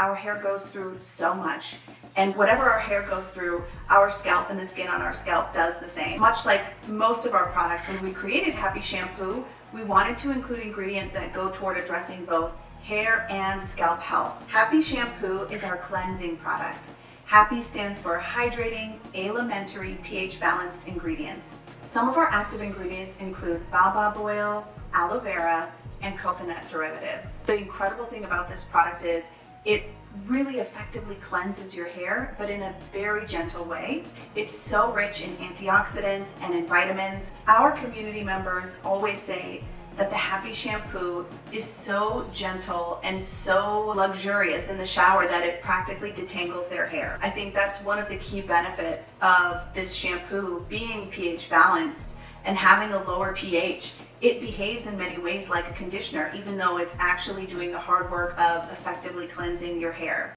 Our hair goes through so much, and whatever our hair goes through, our scalp and the skin on our scalp does the same. Much like most of our products, when we created Happy Shampoo, we wanted to include ingredients that go toward addressing both hair and scalp health. Happy Shampoo is our cleansing product. Happy stands for hydrating, alimentary, pH balanced ingredients. Some of our active ingredients include baobab oil, aloe vera, and coconut derivatives. The incredible thing about this product is it really effectively cleanses your hair, but in a very gentle way. It's so rich in antioxidants and in vitamins. Our community members always say that the Happy Shampoo is so gentle and so luxurious in the shower that it practically detangles their hair. I think that's one of the key benefits of this shampoo being pH balanced and having a lower pH, it behaves in many ways like a conditioner, even though it's actually doing the hard work of effectively cleansing your hair.